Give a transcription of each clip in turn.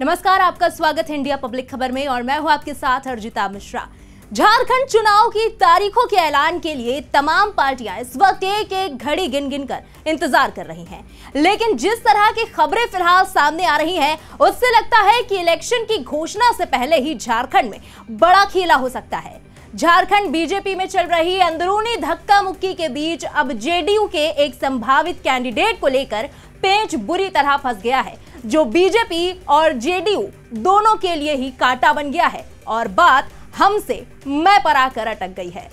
नमस्कार, आपका स्वागत है इंडिया पब्लिक खबर में और मैं हूँ आपके साथ अर्जिता मिश्रा। झारखंड चुनाव की तारीखों के ऐलान के लिए तमाम पार्टियाँ इस वक्त एक एक घड़ी गिन गिन कर इंतज़ार कर रही हैं। लेकिन जिस तरह की खबरें फ़िलहाल सामने आ रही हैं, उससे लगता है कि इलेक्शन की घोषणा से पहले ही झारखंड में बड़ा खेला हो सकता है। झारखंड बीजेपी में चल रही अंदरूनी धक्का मुक्की के बीच अब जेडीयू के एक संभावित कैंडिडेट को लेकर पेंच बुरी तरह फंस गया है। जो बीजेपी और जेडीयू दोनों के लिए ही कांटा बन गया है और बात हमसे मैं पर आकर अटक गई है।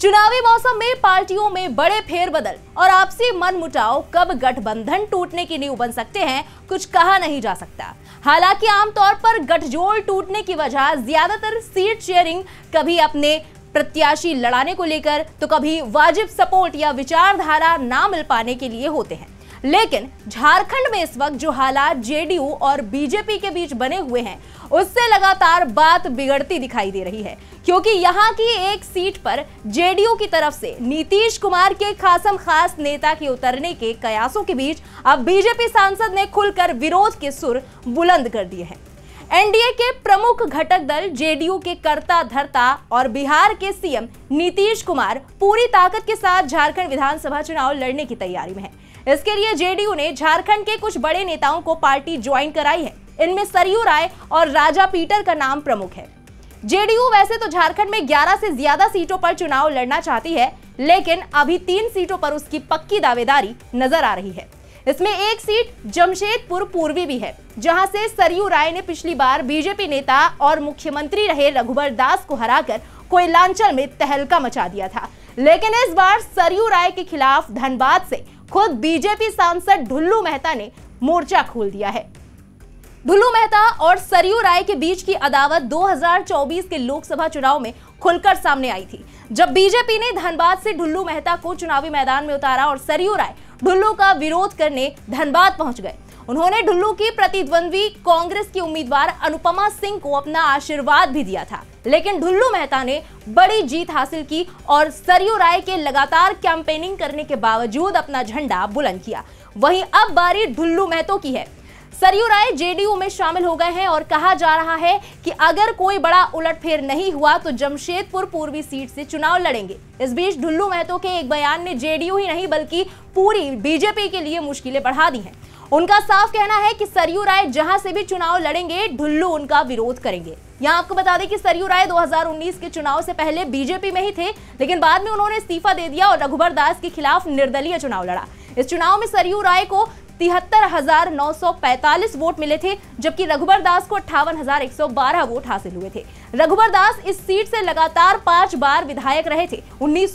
चुनावी मौसम में पार्टियों में बड़े फेरबदल और आपसी मन मुटाव कब गठबंधन टूटने की नींव बन सकते हैं, कुछ कहा नहीं जा सकता। हालाँकि आमतौर पर गठजोड़ टूटने की वजह ज़्यादातर सीट शेयरिंग, कभी अपने प्रत्याशी लड़ाने को लेकर तो कभी वाजिब सपोर्ट या विचारधारा ना मिल पाने के लिए होते हैं। लेकिन झारखंड में इस वक्त जो हालात जेडीयू और बीजेपी के बीच बने हुए हैं, उससे लगातार बात बिगड़ती दिखाई दे रही है, क्योंकि यहाँ की एक सीट पर जेडीयू की तरफ़ से नीतीश कुमार के खासम खास नेता के उतरने के कयासों के बीच अब बीजेपी सांसद ने खुलकर विरोध के सुर बुलंद कर दिए हैं। एनडीए के प्रमुख घटक दल जेडीयू के कर्ता धरता और बिहार के सीएम नीतीश कुमार पूरी ताकत के साथ झारखंड विधानसभा चुनाव लड़ने की तैयारी में है। इसके लिए जेडीयू ने झारखंड के कुछ बड़े नेताओं को पार्टी ज्वाइन कराई है। इनमें सरयू राय और राजा पीटर का नाम प्रमुख है। जेडीयू वैसे तो झारखंड में 11 से ज़्यादा सीटों पर चुनाव लड़ना चाहती है, लेकिन अभी तीन सीटों पर उसकी पक्की दावेदारी नज़र आ रही है। इसमें एक सीट जमशेदपुर पूर्वी भी है, जहाँ से सरयू राय ने पिछली बार बीजेपी नेता और मुख्यमंत्री रहे रघुबर दास को हराकर कोयलांचल में तहलका मचा दिया था। लेकिन इस बार सरयू राय के खिलाफ धनबाद से खुद बीजेपी सांसद ढुल्लू मेहता ने मोर्चा खोल दिया है। ढुल्लू मेहता और सरयू राय के बीच की अदावत 2024 के लोकसभा चुनाव में खुलकर सामने आई थी। जब बीजेपी ने धनबाद से ढुल्लू मेहता को चुनावी मैदान में उतारा और सरयू राय ढुल्लू का विरोध करने धनबाद पहुँच गए, उन्होंने ढुल्लू की प्रतिद्वंद्वी कांग्रेस की उम्मीदवार अनुपमा सिंह को अपना आशीर्वाद भी दिया था। लेकिन ढुल्लू मेहता ने बड़ी जीत हासिल की और सरयू राय के लगातार कैंपेनिंग करने के बावजूद अपना झंडा बुलंद किया। वहीं अब बारी ढुल्लू महतो की है। सरयू राय जेडीयू में शामिल हो गए हैं और कहा जा रहा है कि अगर कोई बड़ा उलटफेर नहीं हुआ तो जमशेदपुर पूर्वी सीट से चुनाव लड़ेंगे। इस बीच ढुल्लू महतो के एक बयान ने जेडीयू ही नहीं, बल्कि पूरी बीजेपी के लिए मुश्किलें बढ़ा दी हैं। उनका साफ़ कहना है कि सरयू राय जहाँ से भी चुनाव लड़ेंगे, ढुल्लू उनका विरोध करेंगे। यहाँ आपको बता दें कि सरयू राय 2019 के चुनाव से पहले बीजेपी में ही थे, लेकिन बाद में उन्होंने इस्तीफा दे दिया और रघुबर दास के खिलाफ निर्दलीय चुनाव लड़ा। इस चुनाव में सरयू राय को तिहत्तर वोट मिले थे, जबकि रघुबर दास को अट्ठावन वोट हासिल हुए थे। रघुबर दास इस सीट से लगातार पाँच बार विधायक रहे थे। उन्नीस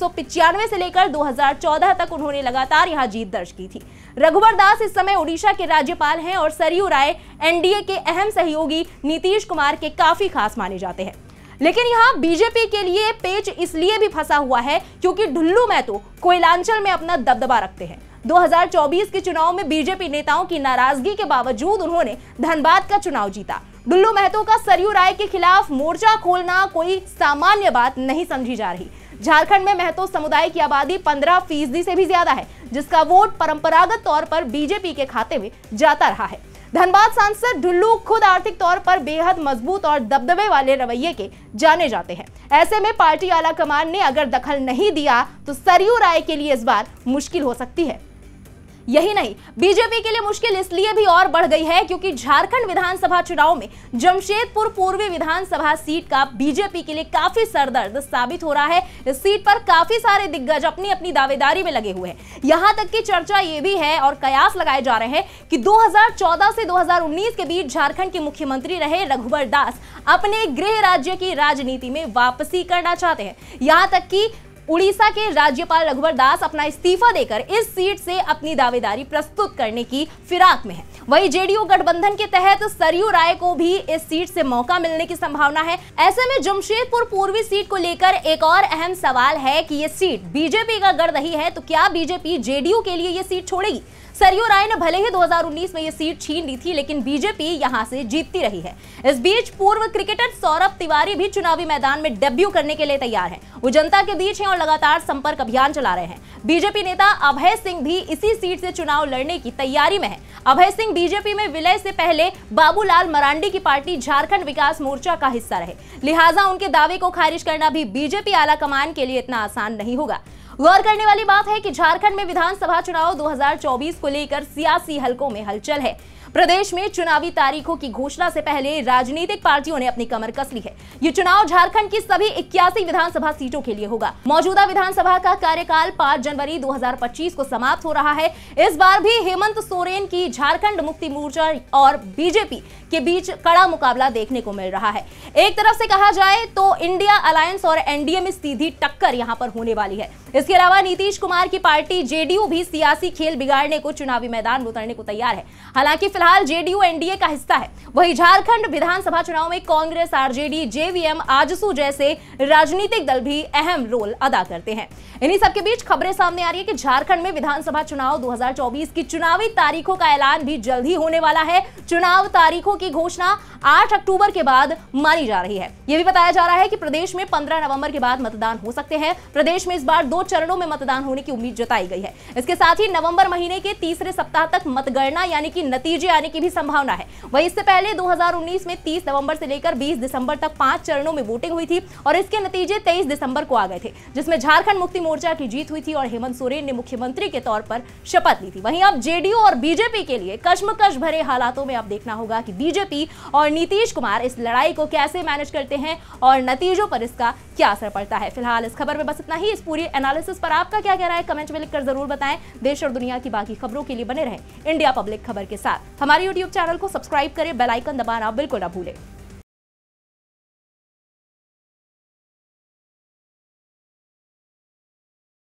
से लेकर 2014 तक उन्होंने लगातार यहाँ जीत दर्ज की थी। रघुबर दास इस समय ओडिशा के राज्यपाल हैं और सरयू राय, एनडीए के अहम सहयोगी नीतीश कुमार के काफ़ी खास माने जाते हैं। लेकिन यहाँ बीजेपी के लिए पेच इसलिए भी फंसा हुआ है, क्योंकि ढुल्लू महतो कोयलांचल में अपना दबदबा रखते हैं। 2024 के चुनाव में बीजेपी नेताओं की नाराज़गी के बावजूद उन्होंने धनबाद का चुनाव जीता। डुल्लू महतो का सरयू राय के खिलाफ मोर्चा खोलना कोई सामान्य बात नहीं समझी जा रही। झारखंड में महतो समुदाय की आबादी 15 फ़ीसदी से भी ज़्यादा है, जिसका वोट परंपरागत तौर पर बीजेपी के खाते में जाता रहा है। धनबाद सांसद ढुल्लू खुद आर्थिक तौर पर बेहद मज़बूत और दबदबे वाले रवैये के जाने जाते हैं। ऐसे में पार्टी आला कमान ने अगर दखल नहीं दिया तो सरयू राय के लिए इस बार मुश्किल हो सकती है। यही नहीं, बीजेपी के लिए मुश्किल इसलिए भी और बढ़ गई है क्योंकि झारखंड विधानसभा चुनाव में जमशेदपुर पूर्वी विधानसभा सीट का बीजेपी के लिए काफ़ी सरदर्द साबित हो रहा है। इस सीट पर काफ़ी सारे दिग्गज अपनी अपनी दावेदारी में लगे हुए हैं। यहाँ तक की चर्चा ये भी है और कयास लगाए जा रहे हैं कि 2014 से 2019 के बीच झारखंड के मुख्यमंत्री रहे रघुवर दास अपने गृह राज्य की राजनीति में वापसी करना चाहते हैं। यहाँ तक कि उड़ीसा के राज्यपाल रघुवर दास अपना इस्तीफा देकर इस सीट से अपनी दावेदारी प्रस्तुत करने की फिराक में है। वही जेडीयू गठबंधन के तहत सरयू राय को भी इस सीट से मौका मिलने की संभावना है। ऐसे में जमशेदपुर पूर्वी सीट को लेकर एक और अहम सवाल है कि ये सीट बीजेपी का गढ़ रही है तो क्या बीजेपी जेडीयू के लिए ये सीट छोड़ेगी? सरयू राय ने भले ही 2019 में ये सीट छीन ली थी, लेकिन बीजेपी यहाँ से जीतती रही है। इस बीच पूर्व क्रिकेटर सौरभ तिवारी भी चुनावी मैदान में डेब्यू करने के लिए तैयार हैं। वो जनता के बीच हैं और लगातार संपर्क अभियान चला रहे हैं। बीजेपी नेता अभय सिंह भी इसी सीट से चुनाव लड़ने की तैयारी में है। अभय सिंह बीजेपी में विलय से पहले बाबूलाल मरांडी की पार्टी झारखंड विकास मोर्चा का हिस्सा रहे। लिहाजा उनके दावे को खारिज करना भी बीजेपी आला कमान के लिए इतना आसान नहीं होगा। गौर करने वाली बात है कि झारखंड में विधानसभा चुनाव 2024 को लेकर सियासी हलकों में हलचल है। प्रदेश में चुनावी तारीखों की घोषणा से पहले राजनीतिक पार्टियों ने अपनी कमर कस ली है। ये चुनाव झारखंड की सभी इक्यासी विधानसभा सीटों के लिए होगा। मौजूदा विधानसभा का कार्यकाल 5 जनवरी 2025 को समाप्त हो रहा है। इस बार भी हेमंत सोरेन की झारखंड मुक्ति मोर्चा और बीजेपी के बीच कड़ा मुकाबला देखने को मिल रहा है। एक तरफ़ से कहा जाए तो इंडिया अलायंस और एनडीए में सीधी टक्कर यहाँ पर होने वाली है। इसके अलावा नीतीश कुमार की पार्टी जेडीयू भी सियासी खेल बिगाड़ने को चुनावी मैदान में उतरने को तैयार है। हालाँकि फ़िलहाल जेडीयू एनडीए का हिस्सा है। वहीं झारखंड विधानसभा चुनाव में कांग्रेस, आरजेडी, जेवीएम, आजसू जैसे राजनीतिक दल भी अहम रोल अदा करते हैं। इन्हीं सबके बीच खबरें सामने आ रही है कि झारखंड में विधानसभा चुनाव 2024 की चुनावी तारीखों का ऐलान भी जल्द ही होने वाला है। चुनाव तारीखों की घोषणा 8 अक्टूबर के बाद मानी जा रही है। यह भी बताया जा रहा है कि प्रदेश में 15 नवंबर के बाद मतदान हो सकते हैं। प्रदेश में इस बार दो चरणों में मतदान होने की उम्मीद जताई गई है। इसके साथ ही नवंबर महीने के तीसरे सप्ताह तक मतगणना, यानी कि नतीजे आने की भी संभावना है। वही इससे पहले 2019 में 30 नवंबर से लेकर 20 दिसंबर तक पाँच चरणों में वोटिंग हुई थी और इसके नतीजे 23 दिसंबर को आ गए थे, जिसमें झारखंड मुक्ति मोर्चा की जीत हुई थी और हेमंत सोरेन ने मुख्यमंत्री के तौर पर शपथ ली थी। वहीं अब जेडीयू और बीजेपी के लिए कश्मकश भरे हालातों में अब देखना होगा कि बीजेपी और नीतीश कुमार इस लड़ाई को कैसे मैनेज करते हैं और नतीजों पर इसका क्या असर पड़ता है। फ़िलहाल इस खबर में बस इतना ही। इस पूरी एनालिसिस पर आपका क्या कह रहा है कमेंट में लिखकर ज़रूर बताएँ। देश और दुनिया की बाकी खबरों के लिए बने रहें इंडिया पब्लिक खबर के साथ। हमारे यूट्यूब चैनल को सब्सक्राइब करें बेलाइकन दबाना बिल्कुल ना भूलें।